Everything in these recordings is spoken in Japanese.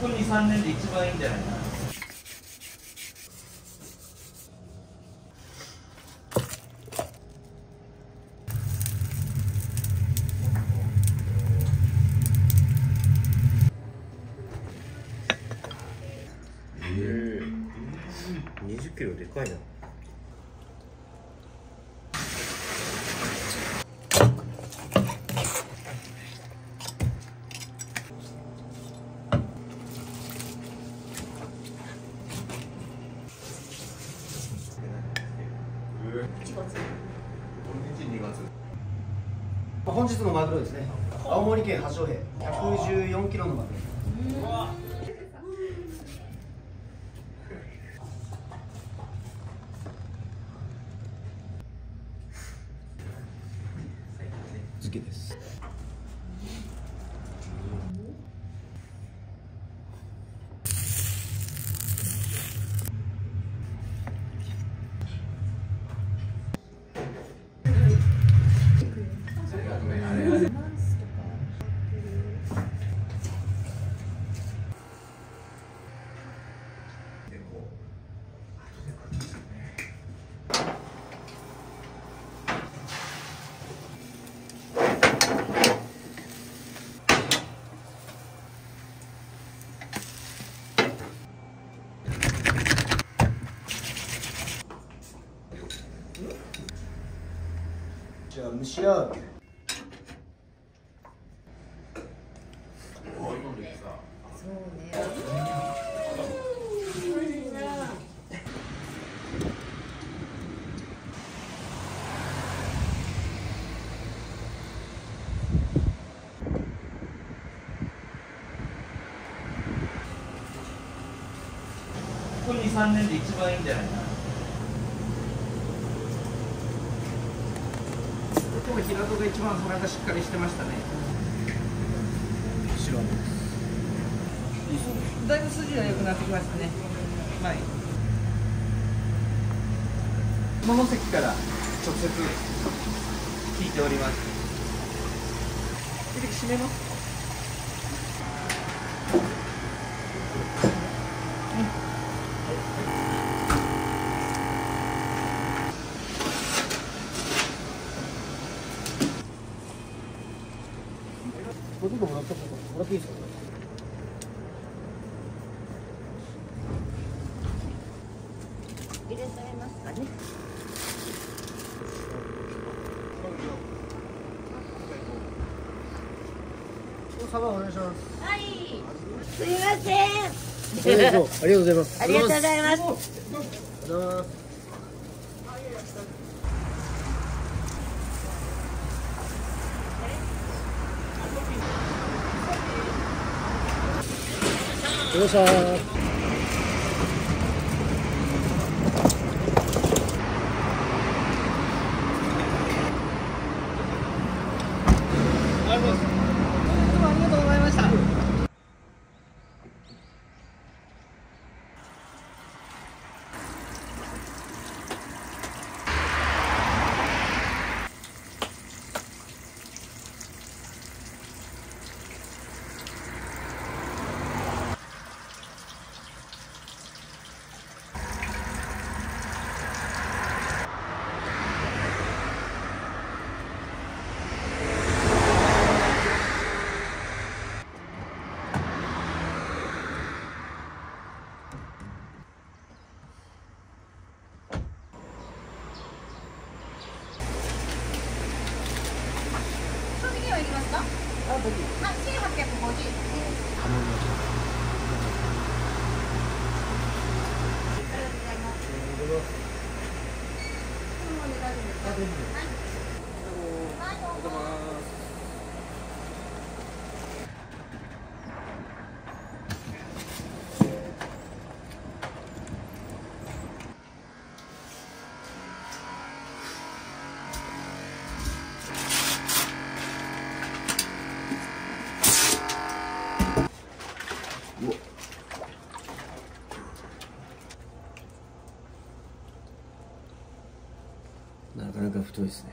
こ23年で一番いいんじゃないかな20キロでかいな本日のマグロですね青森県八戸蒸し上げここ23年で一番いいんじゃないかな今日平戸が一番しっかりしてましたね。ですだいぶ筋が良くなってきましたね。はい。下関から直接聞いております。めますこれちょっともらったもらっていいですか入れられますかね。これサバお願いしますはい。すいません。ありがとうございますありがとうございます。ありがとうしゃーありがとうございました賞味期限はいきますか。あ、千八百五十。なかなか太いですね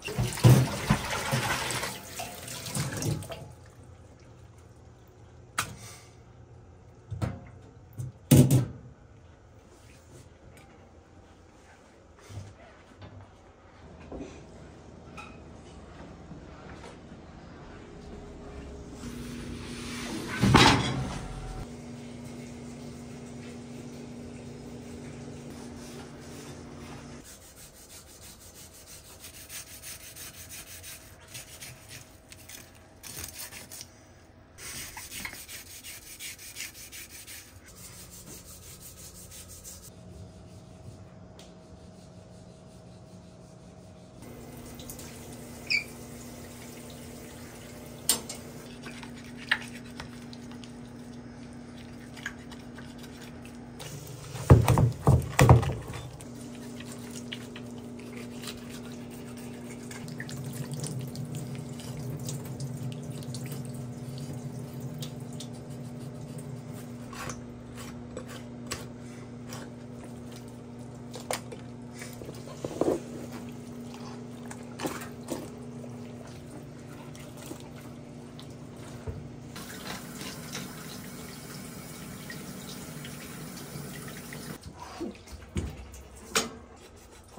きれい。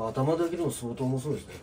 頭だけでも相当重そうですね。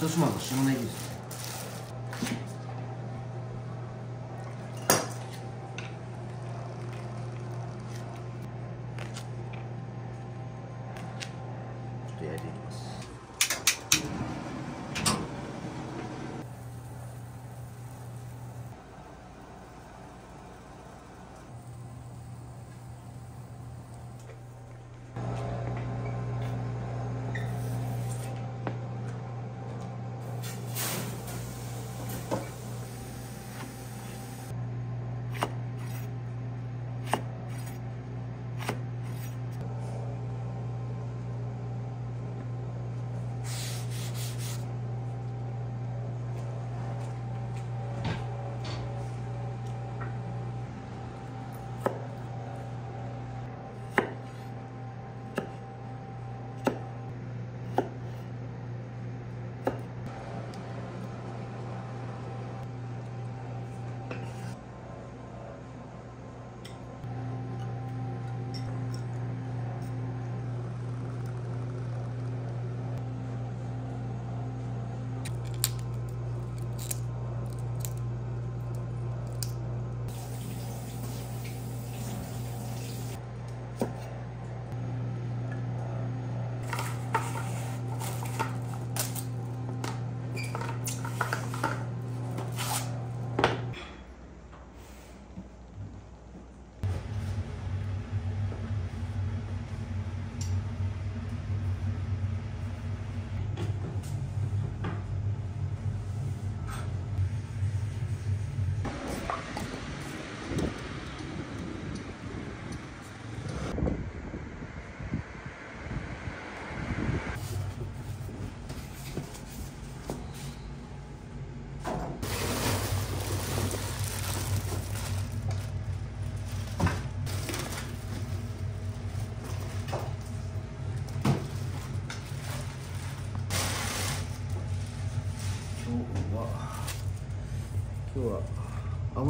糸島の下ネギ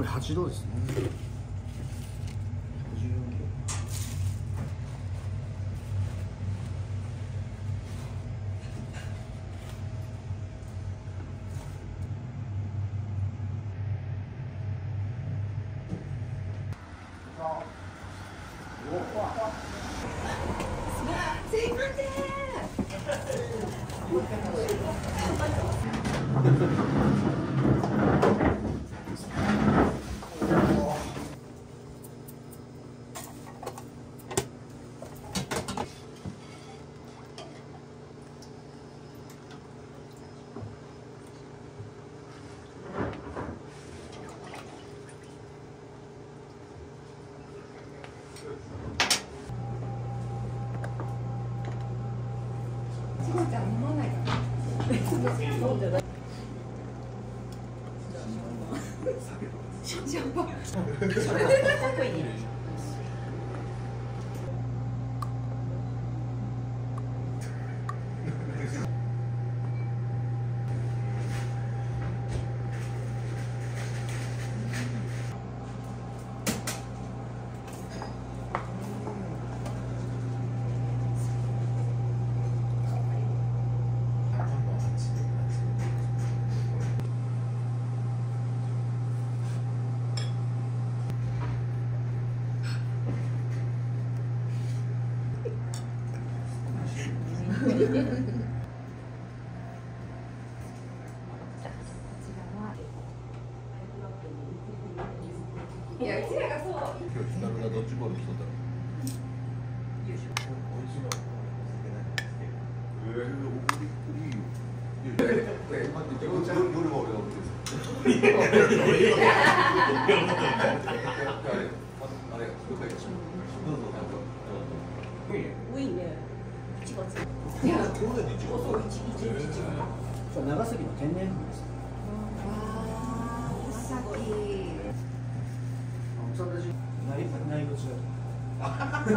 り8度ですね。Yeah.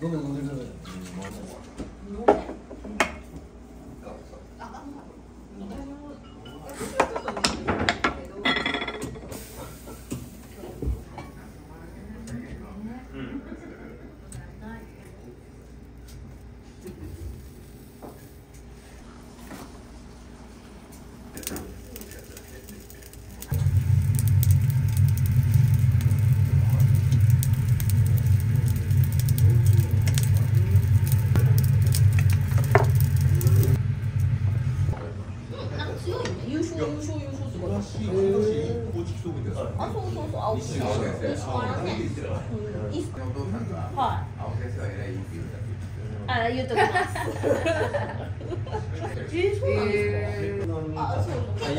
どんどん飲んでください。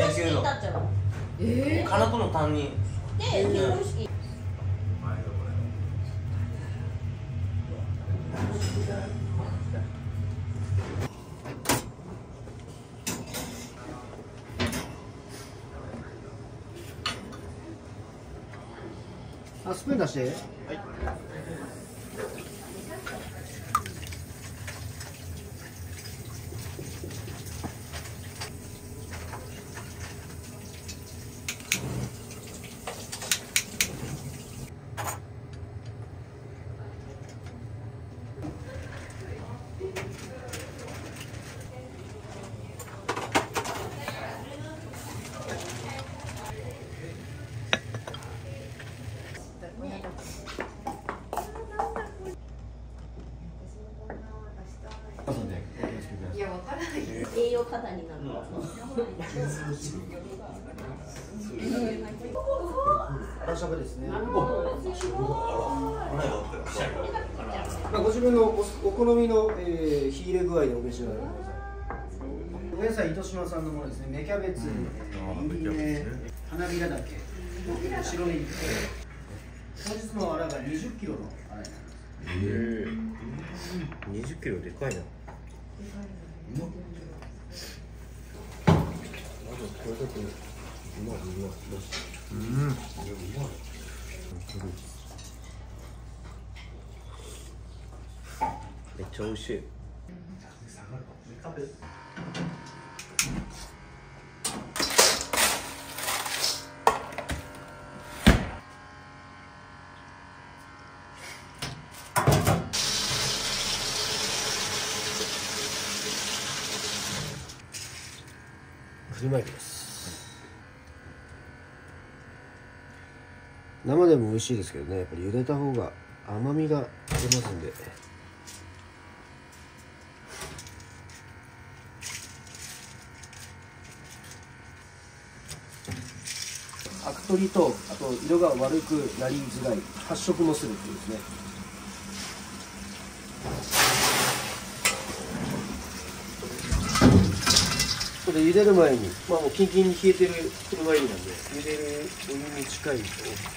ったゃええー、かなこの担任で結婚式あスプーン出して。広島産のものですね。芽キャベツ、うん、ね。花びらだけ。白身に当日のあらが2 0キロのあらになります。えー、2 0キロでかいな。でかいな巻きです。生でも美味しいですけどねやっぱり茹でた方が甘みが出ますんで。アク取りとあと色が悪くなりづらい発色もするっていうですね。で茹でる前に、まあ、もうキンキンに冷えてる車入りなんで茹でるお湯に近い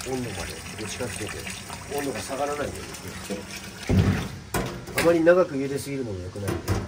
温度まで近づけて温度が下がらないようにですね。あまり長く茹ですぎるのも良くないんで。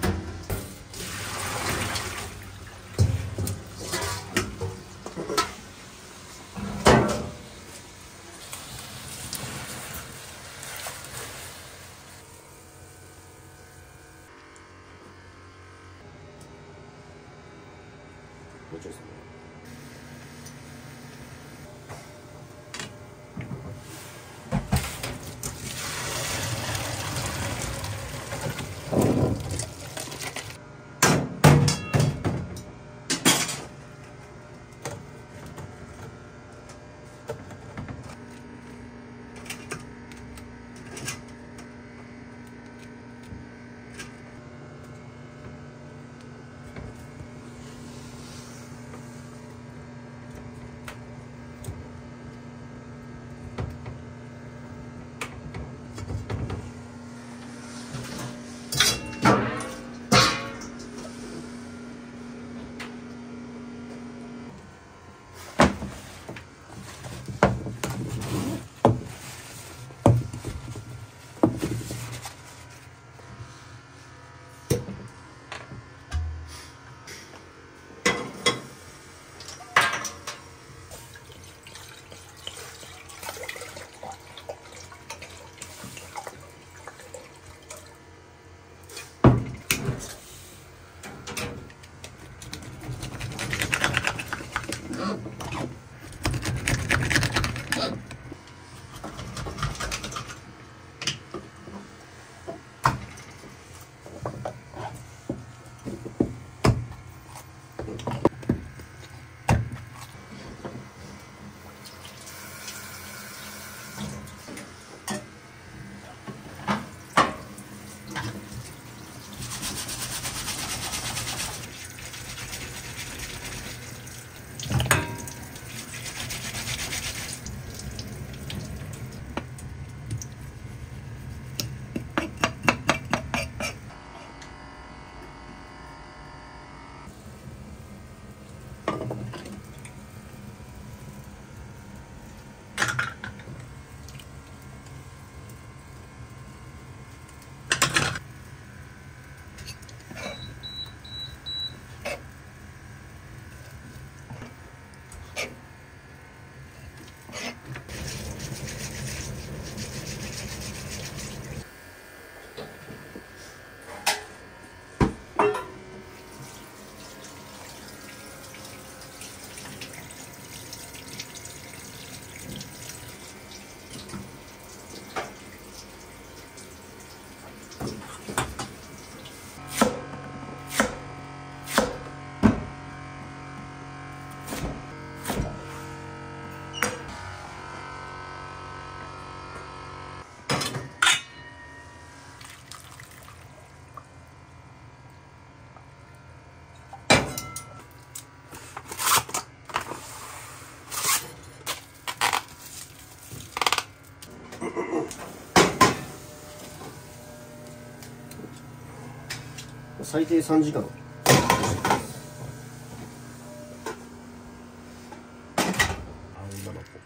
最低3時間あ女の子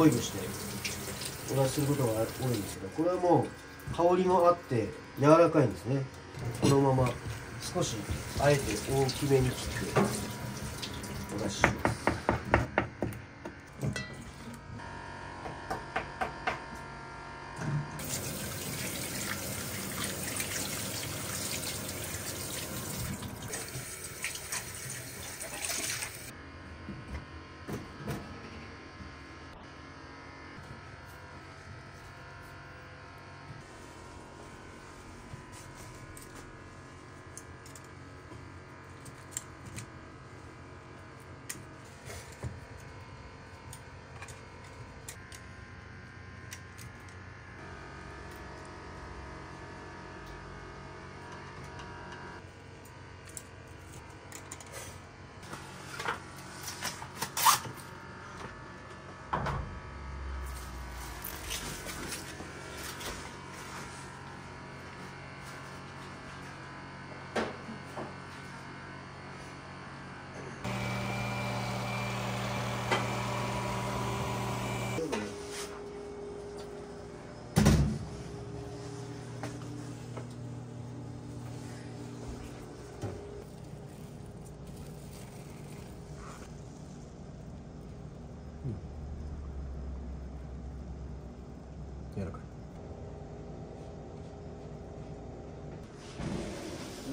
ボイルしてお出しすることが多いんですけどこれはもう香りもあって柔らかいんですね。このまま少しあえて大きめに切ってお出しします。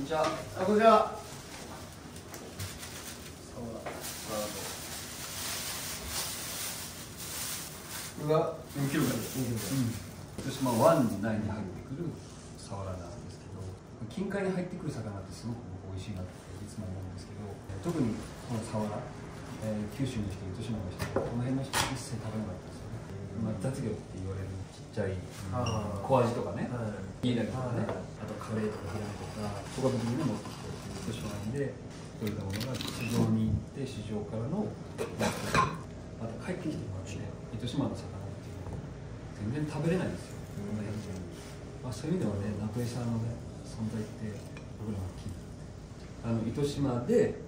柔らこんにちは。島湾内に入ってくるサワラなんですけど近海に入ってくる魚ってすごく僕美味しいなっていつも思うんですけど特にこのサワラ、えー九州の人糸島の人この辺の人一切食べなかったですよね、まあ、雑魚って言われるちっちゃいあー小アジとかねはい。イイダコとかね。あとカレーとかヒラメとかそこの時に持ってきて糸島で取れたものが市場に行って市場からのあと帰ってきてもらって糸島の魚っていうのは全然食べれないんですよ、まあ、そういう意味ではね名取さんのね存在って僕らは大きいあの糸島で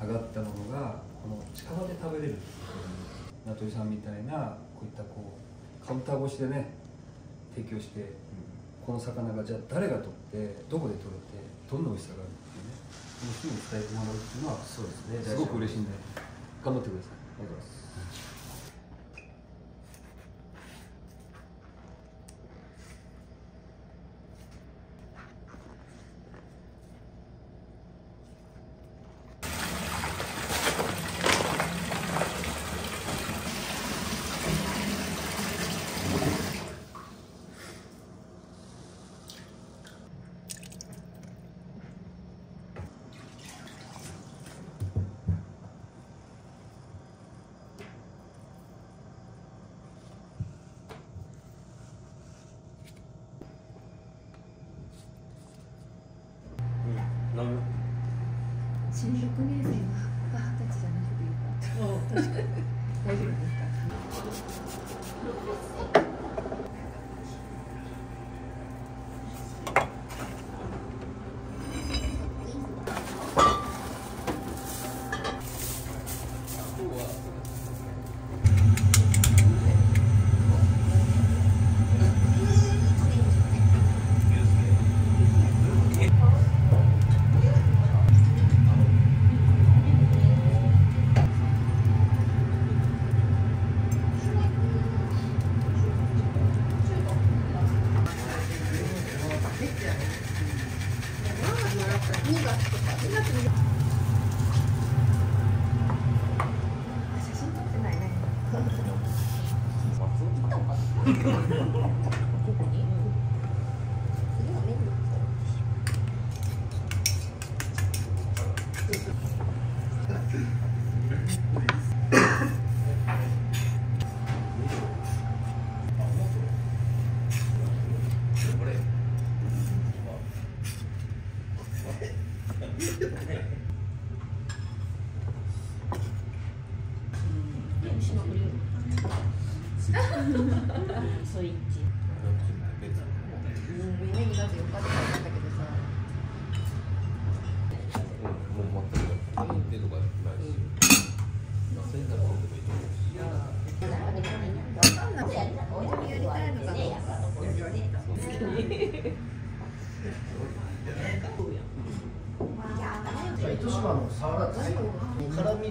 上がったものがこの近場で食べれる名取さんみたいなこういったこうカウンター越しでね提供してこの魚がじゃあ誰が取ってどこで取れてどんな美味しさがあるっていうねこの人に伝えてもらうっていうのはそうですね。すごく嬉しいんで頑張ってください。ありがとうございます всем же полезно.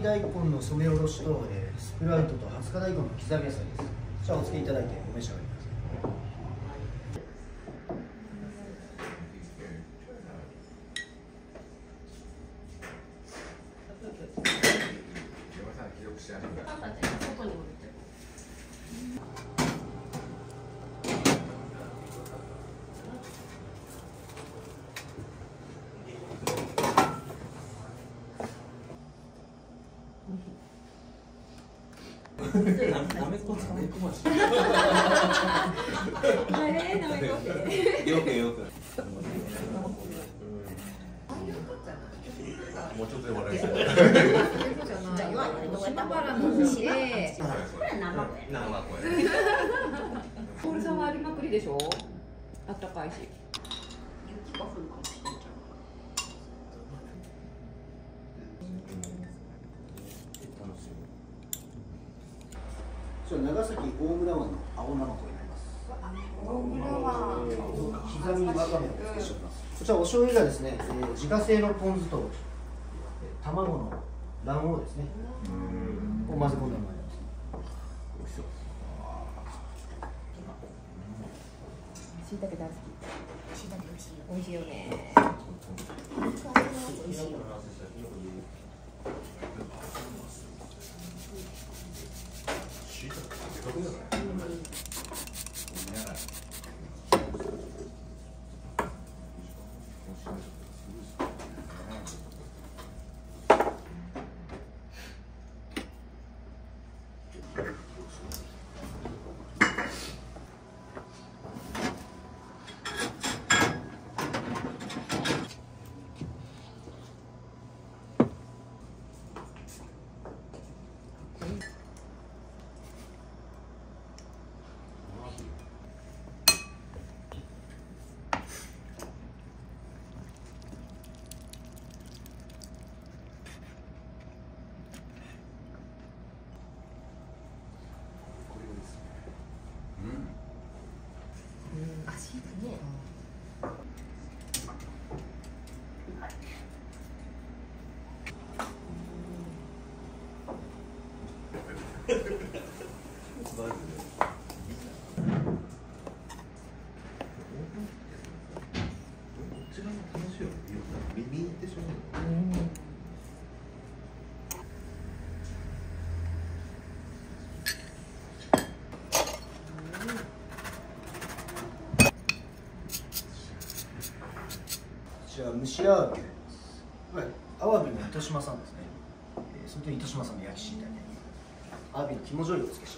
大根の染めおろしと、えースプラウトと20日大根の刻み野菜です。じゃあお付けいただいてお召し上がりくださいよくよくもうちょっとで笑いそう島原の地で。生声ポールさんはありまくりでしょあったかいし。こちら長崎大村湾の青ナマコになります大村は。刻みわかめをお付けしておりますこちらお醤油がですね、えー自家製のポン酢とえー卵の卵黄ですねを混ぜ込んだものになりますしいたけ大好き。しいたけ美味しいよ。美味しいよね。美味しいよ椎茸でかくじゃないこれですねうん味だねマジでどちらも楽しいよ耳に行ってしまうのじゃあ蒸しアワビはい。アワビの糸島さんですね、それと糸島さんの焼き椎茸。アワビの肝醤油をお付けし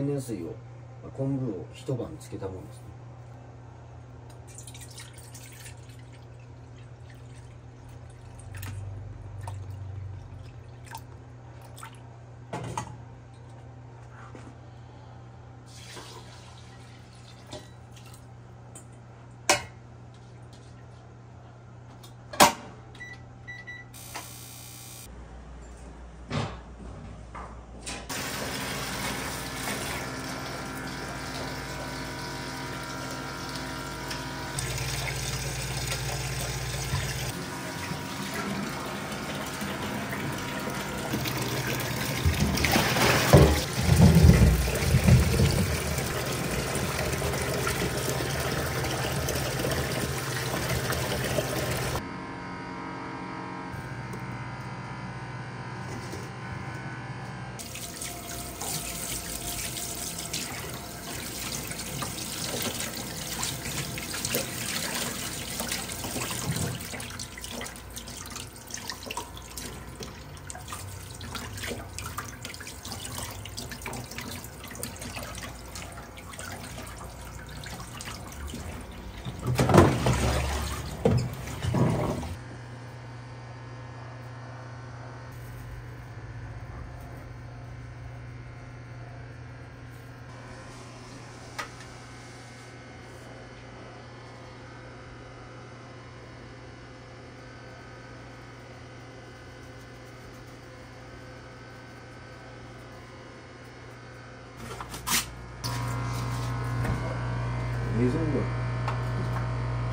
天然水を昆布を一晩漬けたものですね。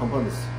半端です。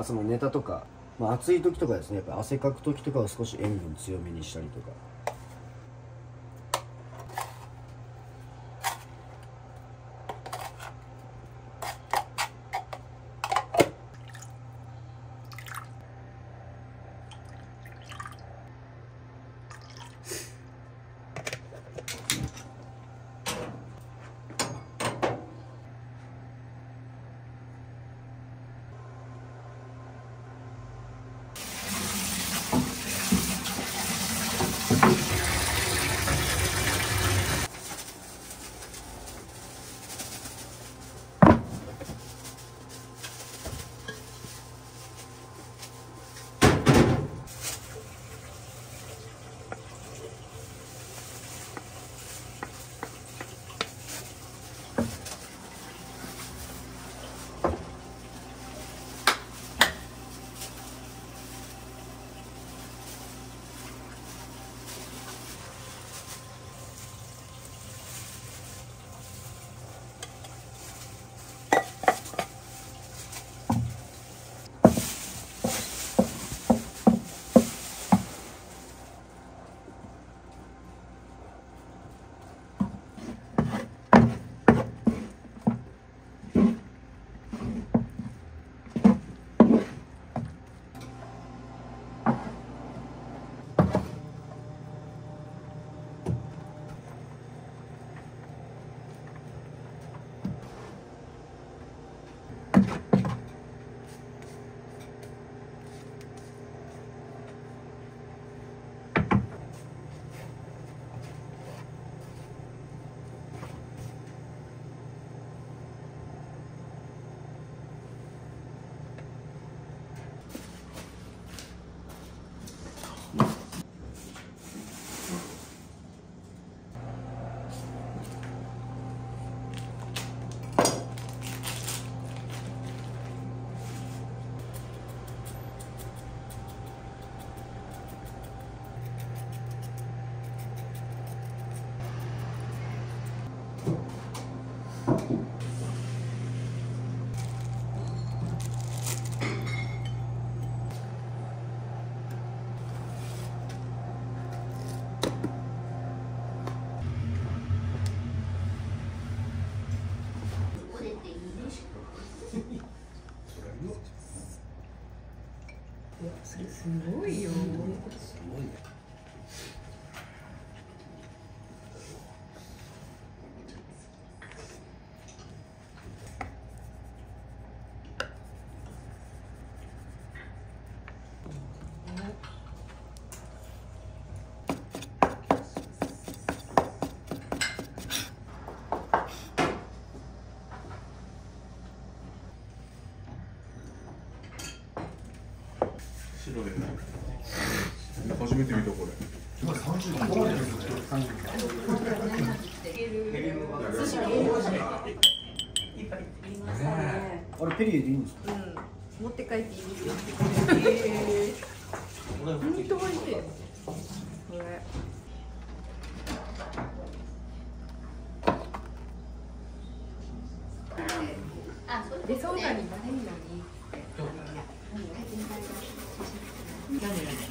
まあ、そのネタとか、まあ、暑い時とかですねやっぱ汗かく時とかは少し塩分強めにしたりとか。Uy, 白い初めて見たこれ。今30分ここまでですあれペリエでいいんですか持って帰っていいですよ。本当美味しい。これ。で、その他にバレるように。何何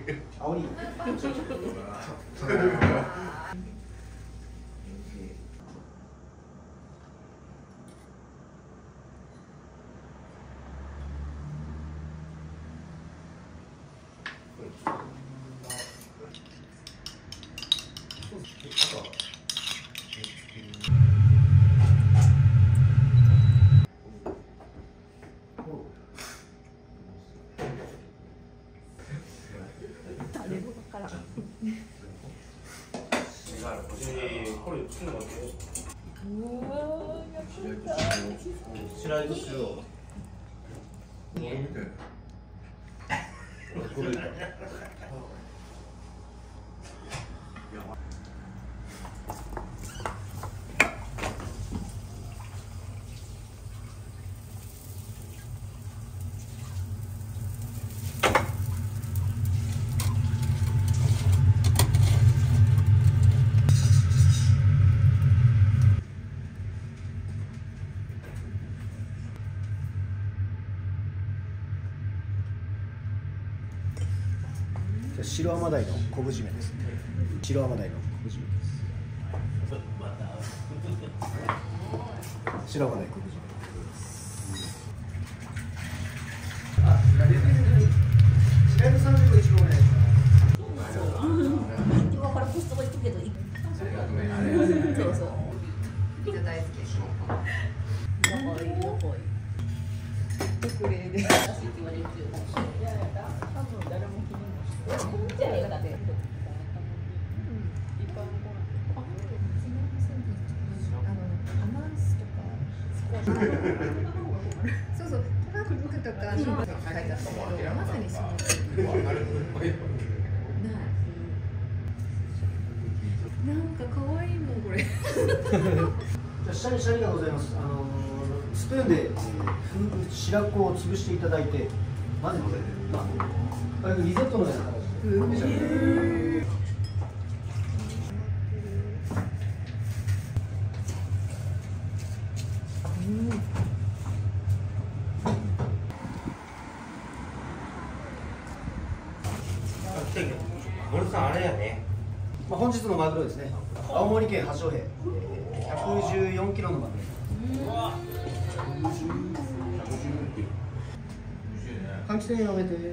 白白浜台の昆布締めです。ね白浜台の昆布締めです。白浜台昆布締め白山三十個一番お願いします今からコストコ行くけど。そうそう。ピザ大好き。やばいやばい。特例で。言われるよ。いやいや、多分誰も気にもしてない。だって。そうそう、トラックとか、書いてあったけど、まさにその。なんか可愛いもんこれ。じゃあ下にシャリがございます。あのスプーンで、えー白子を潰していただいて、混ぜて、まあ、あれリゾットのような形でえー上がってください。森さんあれやねまあ、本日のマグロですね。青森県八戸、えー114キロのマグロ。換気扇やめて。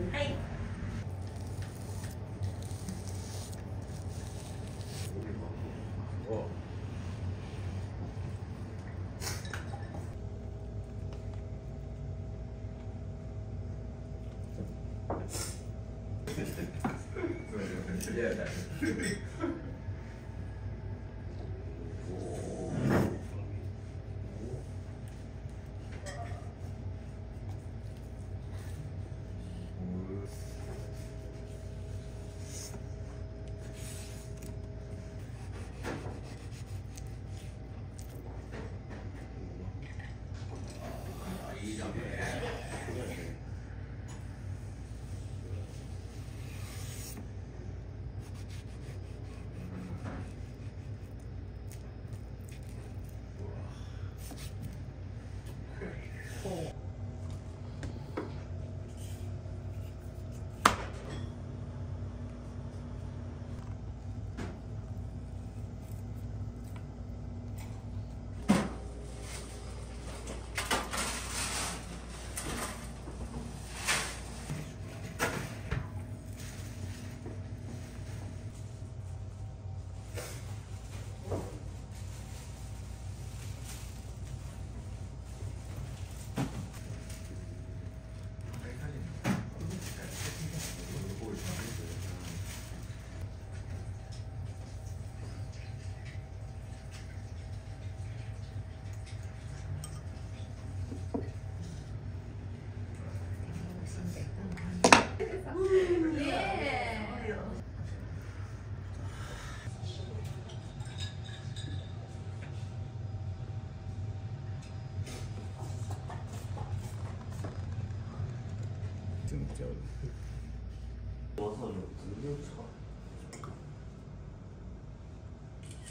ちゃう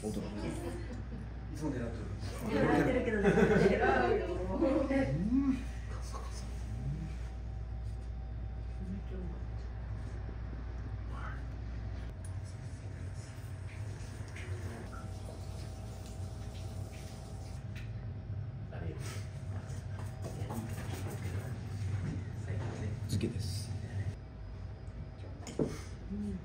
いつも狙ってる。やってるけど 漬けです、うん、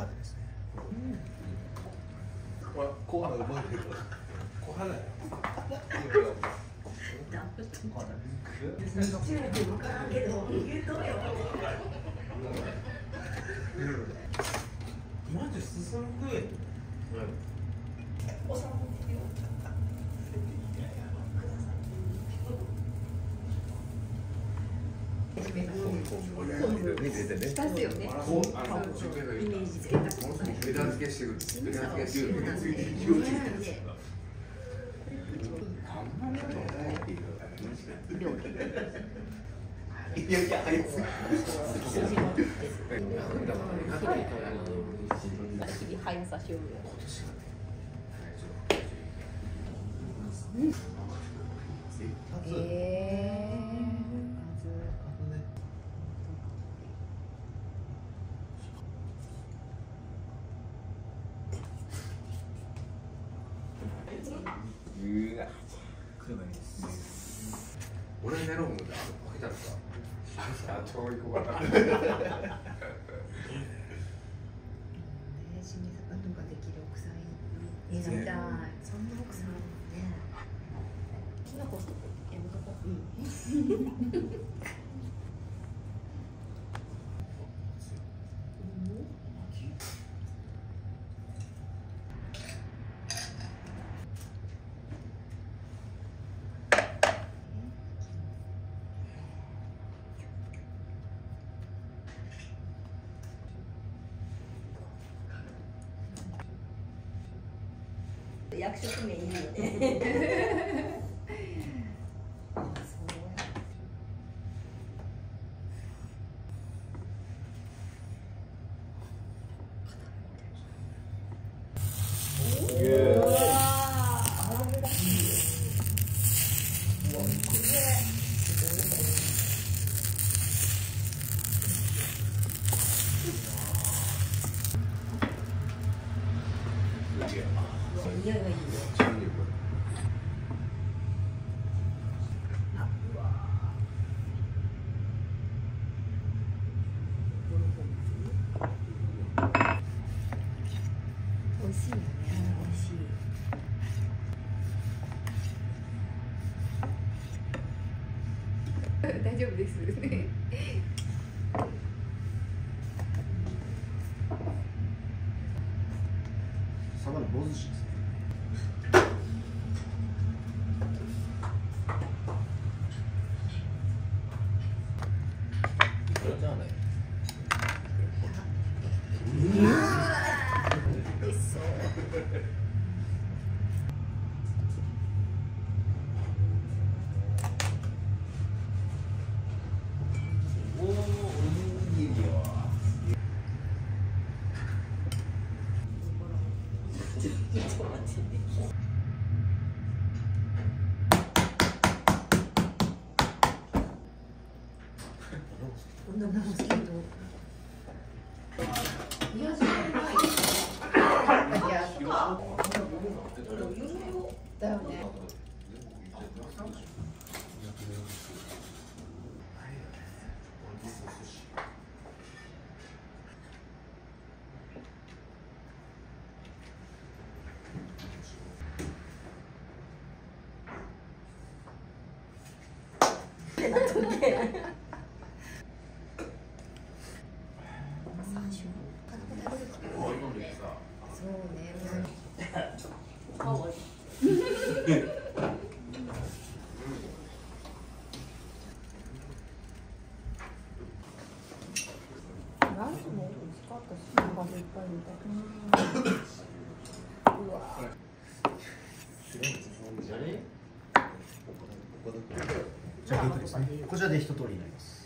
う小肌ですね。コアまいけどコアラやマジ進むねこうあの中継のイメージつけたことな。い値段付けしてくる値段付けしてくるいやいやあいつ速さ勝負えあちょう行こうかなきる奥さんなみたい。そんな奥さんね。きなこやめとこう。う ん役職名いいよね匂いがいいね美味しいよね美味しい大丈夫ですサバの棒寿司ですねこれじゃあね美味しそうおおおにぎりはこんなの好きけどいや、それない。いや、だよね。そうね。ランチも美味しかったし、おかずいっぱい入れた。うわ。じゃあループですねこちらで一通りになります。